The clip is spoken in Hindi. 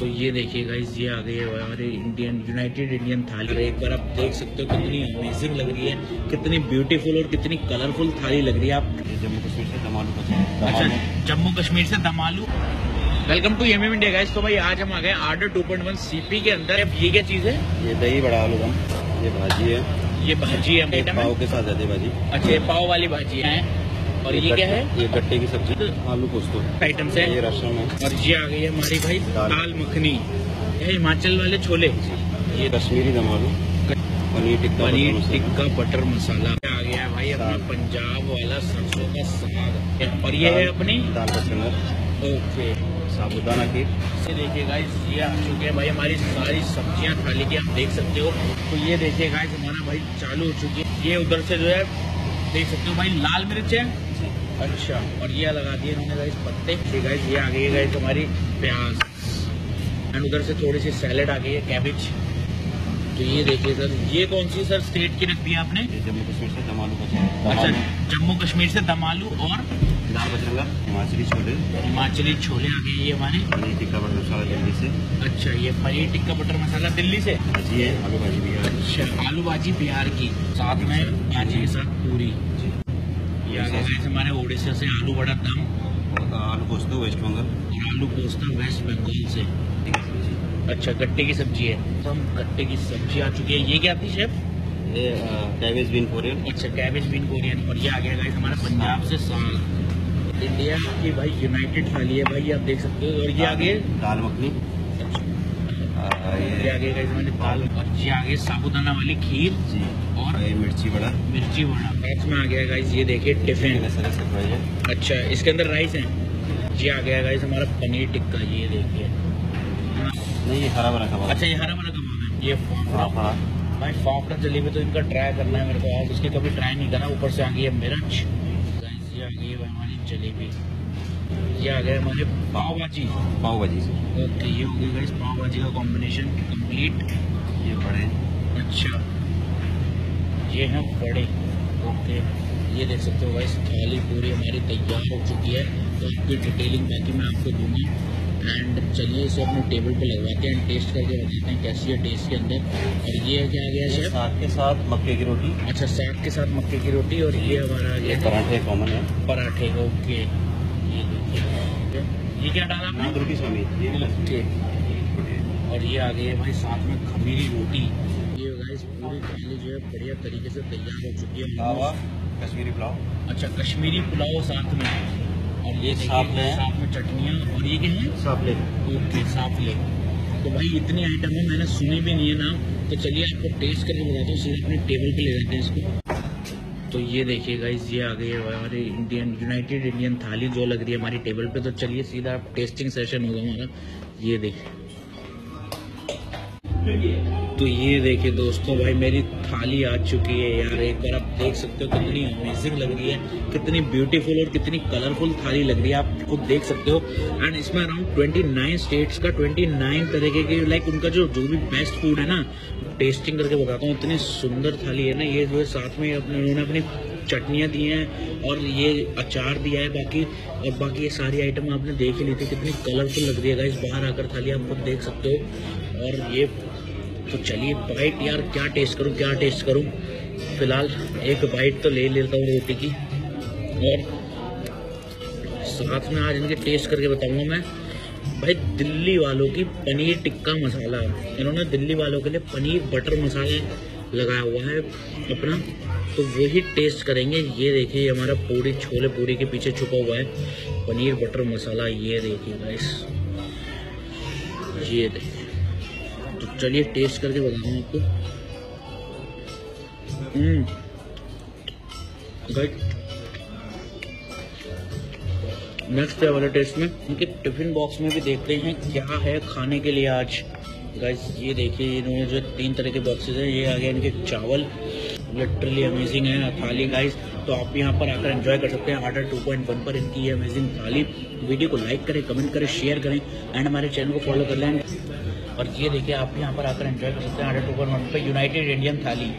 तो ये देखिए गाइस ये आ गई है हमारे इंडियन यूनाइटेड इंडियन थाली। एक बार आप देख सकते हो कितनी अमेजिंग लग रही है कितनी ब्यूटीफुल और कितनी कलरफुल थाली लग रही है आप। जम्मू कश्मीर से दमालू अच्छा जम्मू कश्मीर से dum aloo. Welcome to M India guys तो भाई आज हम आ गए आर्डर 2.1 सीपी के अंदर। ये क्या चीज़ है? ये दही बड़ा आलू दम ये भाजी है। ये भाजी है। है पाव के साथ भाजी। अच्छा ये पाव वाली भाजी है। और ये क्या है? ये गट्टे की सब्ज़ी। आलू पोस्तो। आइटम्स है। ये रसम है और ये आ गई है हमारी भाई दाल। मखनी। ये हिमाचल वाले छोले। ये कश्मीरी दम आलू। पनीर टिक्का पनीर। टिक्का बटर मसाला। आ गया है भाई अपना पंजाब वाला सरसों का साग। और ये है अपनी? दाल का ओके। साबुदाना खीर। से देखिए गाइस ये आ चुके हैं भाई हमारी सारी सब्ज़ियाँ थाली की आप देख सकते हो। तो ये देखिए गाइस हमारा भाई चालू हो चुकी है। ये उधर से जो है देख सकते हो भाई लाल मिर्च है। अच्छा और ये लगा दिए इन्होंने गाइस पत्ते। ये गाइस ये आ गई है गाइस हमारी प्याज। एंड उधर से थोड़ी सी सैलेड आ गई है कैबिज तो ये देखिए सर ये कौन सी सर स्टेट की रख दी है आपने जम्मू कश्मीर से दम आलू का अच्छा जम्मू कश्मीर से दम आलू और दाल बचरंगा हिमाचली छोले। हिमाचली छोले आ गए ये हमारे। पनीर टिक्का बटर मसाला दिल्ली से। अच्छा ये पनीर टिक्का बटर मसाला दिल्ली से? भाजी है आलू भाजी बिहार अच्छा आलू भाजी बिहार की। साथ में भाजी के साथ पूरी। हमारे ओडिशा से आलू बड़ा दम। आलू पोस्तो वेस्ट बंगाल। और आलू पोस्ता वेस्ट बंगाल से। अच्छा गट्टे की सब्ज़ी है। तो हम गट्टे की सब्ज़ी आ चुकी है। ये क्या थी शेफ ये कैबेज बीन कोरियन अच्छा कैबेज बीन कोरियन और ये आ गया गाइस हमारा पंजाब से साग। इंडिया की भाई यूनाइटेड थाली है भाई आप देख सकते हो। और ये आ गए दाल मखनी। ये और साबुदाना वाली खीर जी। और ये मिर्ची बड़ा मिर्ची वड़ा। साथ में आ गया गाइस ये देखिए टिफ़िन है। अच्छा इसके अंदर राइस है? जी आ गया गाइस हमारा पनीर टिक्का ये देखिए। नहीं ये हरा भरा कबाब। अच्छा ये हरा भरा कबाब है। ये फाफड़ा। फाफड़ा भाई फाफड़ा जलेबी तो इनका ट्राई करना है मेरे को और उसकी कभी ट्राई नहीं करा ऊपर से आ गई है मिर्च। गाइस ये आ गई है हमारी जलेबी। ये आ गया हमारे पाव भाजी पाव भाजी से ओके ये हो गई गाइस पाव भाजी का कॉम्बिनेशन कंप्लीट ये बड़े। अच्छा। ये है बड़े। ओके। ये देख सकते हो गाइस थाली पूरी हमारी तैयार हो चुकी है। तो इसकी डिटेलिंग बाकी मैं आपको दूँगा। एंड चलिए इसे अपने टेबल पे लगवाते हैं। टेस्ट करके बताते हैं कैसी है टेस्ट के अंदर। और ये है क्या आ गया शेफ साग के साथ मक्के की रोटी। अच्छा साग के साथ मक्के की रोटी और ये हमारा आ गया पराठे कॉमन है। पराठे ओके। ये क्या डाला आपने? रोटी स्वामी। और ये आ गई है भाई साथ में खमीरी रोटी। ये गाइस पूरी थाली जो है बढ़िया तरीके से तैयार हो चुकी है। कश्मीरी पुलाव। अच्छा कश्मीरी पुलाव साथ में। और ये देखिए में साथ में चटनियाँ। और ये क्या है? सापले ओके साफले तो भाई इतनी आइटम है मैंने सुनी भी नहीं है नाम। तो चलिए आपको टेस्ट करके बताता हूँ। सीधे अपने टेबल पे ले जाते हैं इसको। तो ये देखिए गाइज़ ये आ गई है हमारी इंडियन यूनाइटेड इंडियन थाली जो लग रही है हमारी टेबल पे। तो चलिए सीधा टेस्टिंग सेशन होगा हमारा ये देखिए। तो ये देखिए दोस्तों भाई, मेरी थाली आ चुकी है यार। एक बार आप देख सकते हो कितनी अमेजिंग लग रही है, कितनी ब्यूटीफुल और कितनी कलरफुल थाली लग रही है, आप खुद देख सकते हो। एंड इसमें अराउंड 29 स्टेट्स का 29 तरीके के लाइक उनका जो जो भी बेस्ट फ़ूड है ना टेस्टिंग करके बताता हूँ, इतनी सुंदर थाली है ना। ये जो है, साथ में अपने, उन्होंने अपनी चटनियाँ दी हैं और ये अचार दिया है, बाकी, और बाकी ये सारी आइटम आपने देख ही ली थी, कितनी कलरफुल लग रही है इस बाहर आकर थाली आप खुद देख सकते हो। और ये तो चलिए बाइट यार, क्या टेस्ट करूँ, क्या टेस्ट करूँ? फ़िलहाल एक बाइट तो ले लेता हूँ रोटी की। और साथ में आज इनके टेस्ट करके बताऊँगा मैं। भाई, दिल्ली वालों की पनीर टिक्का मसाला। इन्होंने दिल्ली वालों के लिए पनीर बटर मसाला लगाया हुआ है अपना। तो वही टेस्ट करेंगे। ये देखिए हमारा पूरी छोले पूरी के पीछे छुपा हुआ है। पनीर बटर मसाला, ये देखिए गाइस ये देखिए। चलिए टेस्ट करके बताता हूँ आपको। हम्म। गाइस नेक्स्ट वाले टेस्ट में। इनके टिफ़िन बॉक्स में भी देखते हैं क्या है खाने के लिए आज। गाइस ये देखिए इन्होंने जो तीन तरह के बॉक्सेस हैं, ये आ गया इनके चावल। लिटरली अमेजिंग है, थाली गाइस तो आप यहाँ पर आकर एंजॉय कर सकते हैं। आर्डर 2.1 पर इनकी ये अमेजिंग थाली। वीडियो को लाइक करें कमेंट करें शेयर करें। एंड हमारे चैनल को फॉलो कर लें। और ये देखिए, आप यहाँ पर आकर एंजॉय कर सकते हैं. आर्डर 2.1 पर यूनाइटेड इंडियन थाली.